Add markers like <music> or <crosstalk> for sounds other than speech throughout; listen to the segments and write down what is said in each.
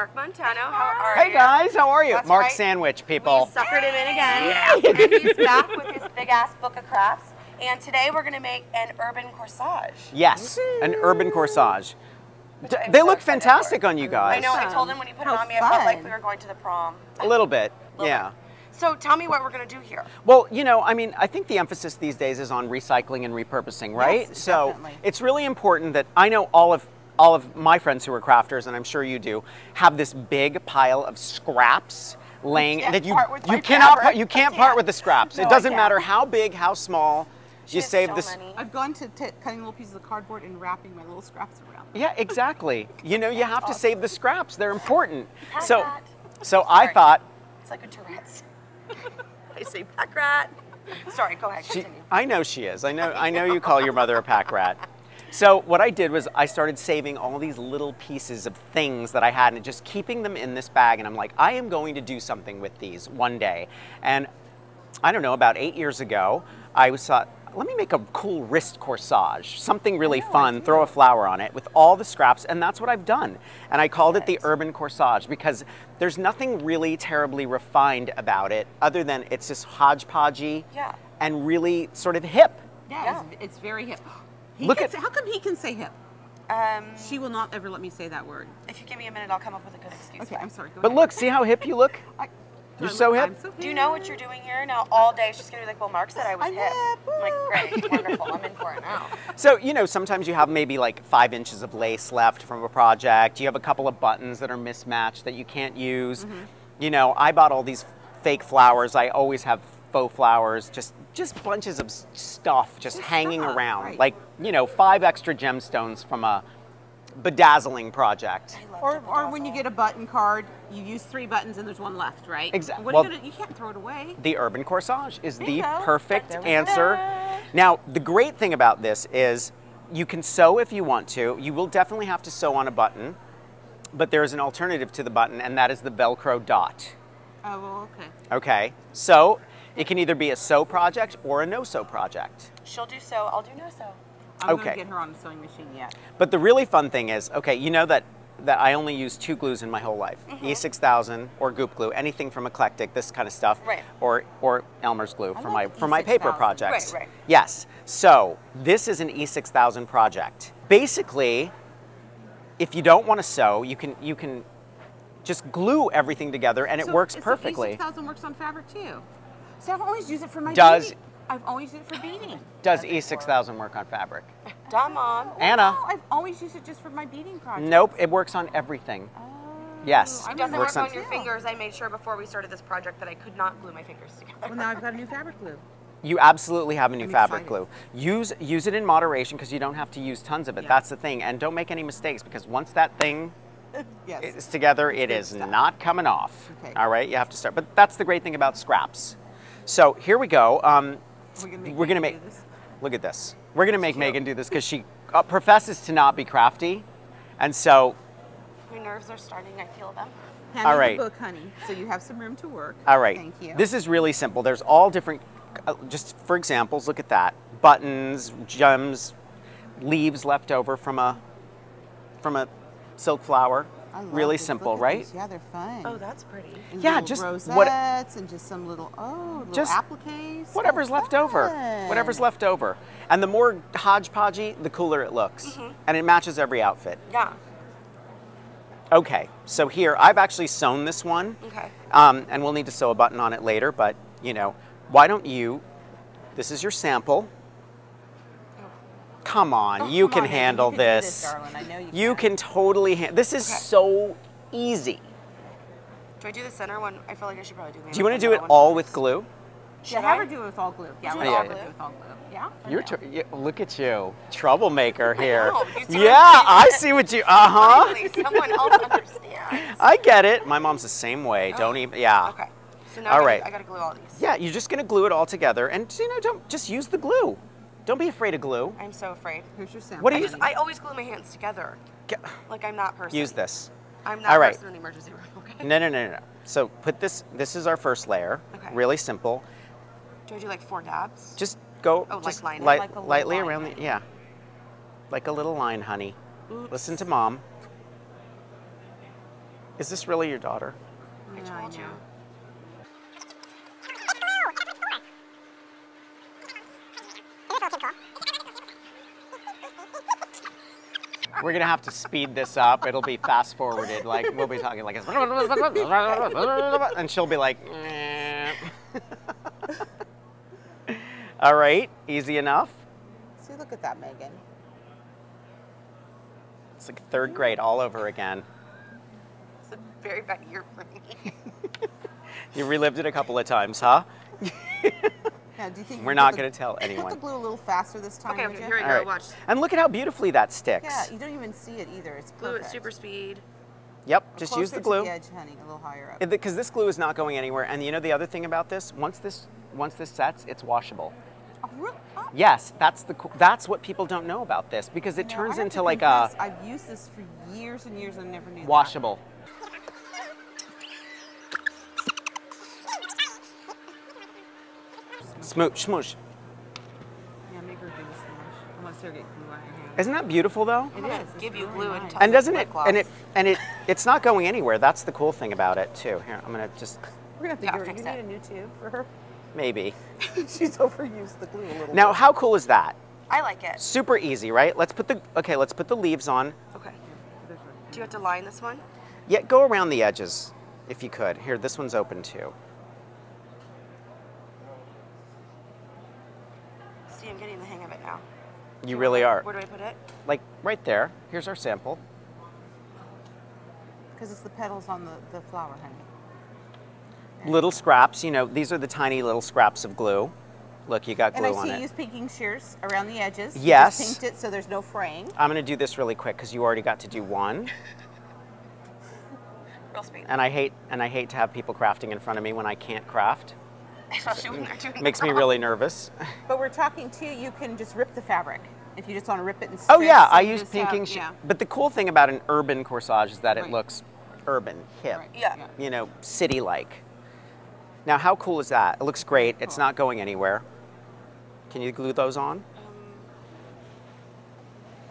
Mark Montano. How are Hey you? Hey guys, how are you? That's Mark right. Sandwich, We people. suckered him in again, and he's back with his big ass book of crafts. And today we're gonna make an urban corsage. Yes, an urban corsage. D- I'm they so look fantastic for. on you guys. I know. I told him when he put How it on me, I felt like we were going to the prom. A little bit, Little yeah. bit. So tell me what we're gonna do here. Well, you know, I mean, I think the emphasis these days is on recycling and repurposing, right? Yes, so definitely. it's really important that I know all of all of my friends who are crafters, and I'm sure you do, have this big pile of scraps laying can't that you part with you my cannot fabric. you can't part with the scraps. No, it doesn't matter how big, how small. She you has save so this. many. I've gone to t- cutting little pieces of cardboard and wrapping my little scraps around. Yeah, exactly. <laughs> You know, you have to save the scraps. They're important. Pack So, rat. so I thought It's like a Tourette's. <laughs> I say pack rat. Sorry, go ahead. She, I know she is. I know. I know you call your mother a pack rat. So what I did was I started saving all these little pieces of things that I had and just keeping them in this bag. And I'm like, I am going to do something with these one day. And I don't know, about eight years ago, I was thought, let me make a cool wrist corsage, something really fun, throw a flower on it with all the scraps, and that's what I've done. And I called it the urban corsage because there's nothing really terribly refined about it other than it's just hodgepodgey Yeah. and really sort of hip. Yeah, Yeah. It's, it's very hip. He Look can at- say- how come he can say hip? Um, She will not ever let me say that word. if you give me a minute, I'll come up with a good excuse. Okay, I'm sorry. Go But ahead. look, see how hip you look? <laughs> I- You're do I so hip. I'm so Do you know what you're doing here? Now all day she's gonna be like, well, Mark said I was I'm hip. hip, I'm like, great, <laughs> wonderful. I'm in for it now. So, you know, sometimes you have maybe like five inches of lace left from a project. You have a couple of buttons that are mismatched that you can't use. Mm-hmm. You know, I bought all these fake flowers. I always have faux flowers, just just bunches of stuff just, Just hanging stuff, around. right. Like, you know, five extra gemstones from a bedazzling project. I love Or, to or when you get a button card, you use three buttons and there's one left, right? Exactly. What well- are you gonna? You can't throw it away. The urban corsage is There the go. perfect There we go. answer. Now, the great thing about this is you can sew if you want to. You will definitely have to sew on a button, but there is an alternative to the button, and that is the Velcro dot. Oh, well, okay. Okay, so it can either be a sew project or a no sew project. She'll do so. I'll do no so. I'm Okay. gonna get her on the sewing machine yet. But the really fun thing is, okay, you know that that I only use two glues in my whole life: mm-hmm. E6000 or Goop glue, anything from Eclectic, this kind of stuff, Right. or or Elmer's glue for like my for my paper E6000. projects. Right, right. Yes. So this is an E6000 project. Basically, if you don't want to sew, you can you can just glue everything together, and it So- works so perfectly. E6000 works on fabric too. So I've always used it for my Does- beading. I've always used it for beading. Does E6000 work on fabric? <laughs> Duh, mom. Anna. No, I've always used it just for my beading project. Nope, it works on everything. Oh. Yes. I It doesn't work on- on your fingers. I made sure before we started this project that I could not glue my fingers together. Well, now I've got a new fabric glue. You absolutely have a new I'm fabric excited. glue. Use use it in moderation because you don't have to use tons of it. Yeah. That's the thing. And don't make any mistakes because once that thing <laughs> Yes. is together, it good is stuff. not coming off. Okay. All right, you have to start. But that's the great thing about scraps. So here we go. Um, We're gonna make we're gonna make. do this? Look at this. We're gonna make Megan do this because she uh, professes to not be crafty, and so My nerves are starting. I feel them. Hand All me right. the book, honey, so you have some room to work. All right. Thank you. This is really simple. There's all different, uh, just for examples, look at that. Buttons, gems, leaves left over from a, from a silk flower. I love Really simple, right? Yeah, they're fun. Oh, that's pretty. And Yeah, just rosettes what- and just some little oh, little Just appliques. Whatever's Oh, left over. Whatever's left over. And the more hodgepodgey, the cooler it looks. Mm-hmm. And it matches every outfit. Yeah. Okay, so here, I've actually sewn this one. Okay. Um, and we'll need to sew a button on it later, but you know, why don't you, this is your sample. Come on, Oh, you come can on, handle you can do this. this, darling. I know you You can. can totally handle. This is Okay. so easy. Do I do the center one? I feel like I should probably do. Do you want to do it all with glue? Should yeah, have her do it with all glue. Yeah, do let's all have glue? with all glue. Yeah. You're yeah, look at you, troublemaker <laughs> here. know, you yeah, I'm I saying? see what you. Uh huh. Finally, someone else <laughs> understands. I get it. My mom's the same way. Don't even. Yeah. Okay. So now All I, gotta, right. I gotta glue all these. Yeah, you're just gonna glue it all together, and you know, don't just use the glue. Don't be afraid of glue. I'm so afraid. Here's your sample. What do I you- just I always glue my hands together. Get- Like I'm not person. Use this. I'm not All right. person in the emergency room. Okay. No, no, no, no, no. So put this. This is our first layer. Okay. Really simple. Do I do like four dabs? Just go. Oh, like just line it? Like a lightly line, around right? the. Yeah. Like a little line, honey. Oops. Listen to mom. Is this really your daughter? I told you. We're gonna have to speed this up. It'll be fast forwarded. Like we'll be talking like, this, and she'll be like. All right, easy enough. See, look at that, Megan. It's like third grade all over again. It's a very bad year for me. <laughs> You relived it a couple of times, huh? <laughs> Now, do you think you We're put not gonna tell <laughs> anyone? Put the glue a little faster this time, Okay, would okay, you? here we All go. right. Watch. And look at how beautifully that sticks. Yeah, you don't even see it either. It's Glue at super speed. Yep, just use Closer the to glue. the edge, honey, a little higher up. Because this glue is not going anywhere. And you know the other thing about this? Once this once this sets, it's washable. Oh, oh, Yes, that's the co- that's what people don't know about this because it now, I turns into like confess, a I've used this for years and years and never knew that. Smooch, smooch. Yeah, make her do the smash. Unless her get glue on her hand. Isn't that beautiful though? It gonna is. It's give you really glue and nice. And doesn't it? And it and it it's not going anywhere. That's the cool thing about it too. Here, I'm gonna just We're gonna have to Yeah, give her. fix You need it. a new tube for her. <laughs> maybe. She's overused the glue a little. Now, bit. how cool is that? I like it. Super easy, right? Let's put the okay. Let's put the leaves on. Okay. Do you have to line this one? Yeah, go around the edges if you could. Here, this one's open too. See, I'm getting the hang of it now. You really are. Where do I put it? Like right there. Here's our sample. Because it's the petals on the, the flower, honey. Little scraps, you know, these are the tiny little scraps of glue. Look, you got glue. And I see you use pinking shears around the edges. You Yes. Just pinked it so there's no fraying. I'm gonna do this really quick because you already got to do one. <laughs> Real speed. And I hate and I hate to have people crafting in front of me when I can't craft. Especially when they're doing It makes me really nervous. But we're talking too, you can just rip the fabric. If you just want to rip it in Oh yeah, I use just pinking. sh- yeah. But the cool thing about an urban corsage is that it looks urban, hip. Right, Yeah. you know, city-like. Now, how cool is that? It looks great. It's not going anywhere. Can you glue those on? Um,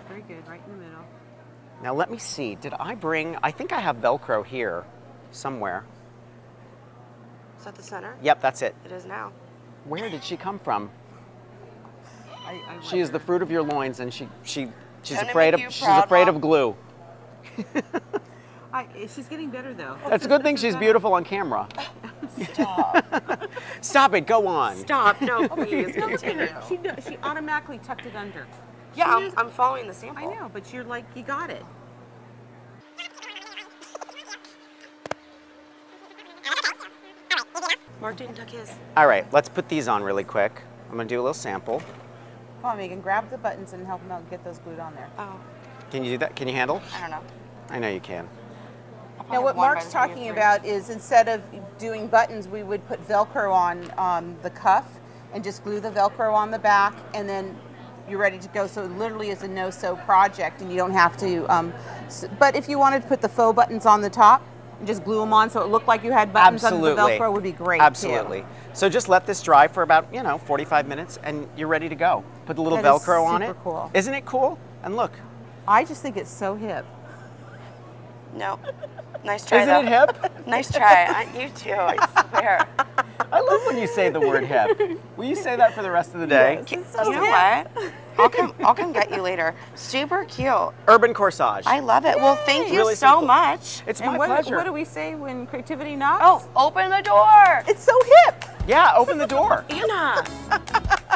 very good, right in the middle. Now, let me see. Did I bring, I think I have Velcro here somewhere. Is that the center? Yep, that's it. It is now. Where did she come from? I, I She is the fruit of your loins and she, she, she's Trying to afraid of, she's proud, afraid Mom. of glue. I, she's getting better though. <laughs> That's a good thing she's beautiful on camera. Stop. <laughs> Stop it, go on. Stop. No, <laughs> please No, continue. She, she automatically tucked it under. Yeah, I'm, is- I'm following the sample. I know, but you're like, you got it. Mark didn't tuck his. All right, let's put these on really quick. I'm gonna do a little sample. Come on, Megan, grab the buttons and help them out get those glued on there. Oh, Can you do that? Can you handle? I don't know. I know you can. Now, what have one by Mark's the time you talking about is instead of doing buttons, we would put Velcro on um, the cuff and just glue the Velcro on the back, and then you're ready to go. So it literally is a no-sew project, and you don't have to. Um, s- but if you wanted to put the faux buttons on the top and just glue them on, so it looked like you had buttons Absolutely. under the Velcro, would be great. too. Absolutely. So just let this dry for about, you know, 45 minutes and you're ready to go. Put a little That is Velcro on super it. cool. Isn't it cool? And look, I just think it's so hip. No. Nice try, isn't though. it hip? <laughs> Nice try. I, you too, I swear. I when you say the word hip. Will you say that for the rest of the day? Yes, so you know what? I'll come. I'll come get you later. Super cute. Urban corsage. I love it. Well, thank you Really so simple. much. it's And my what, pleasure. what do we say when creativity knocks? Oh, open the door, it's so hip. yeah, open the door. Anna. <laughs>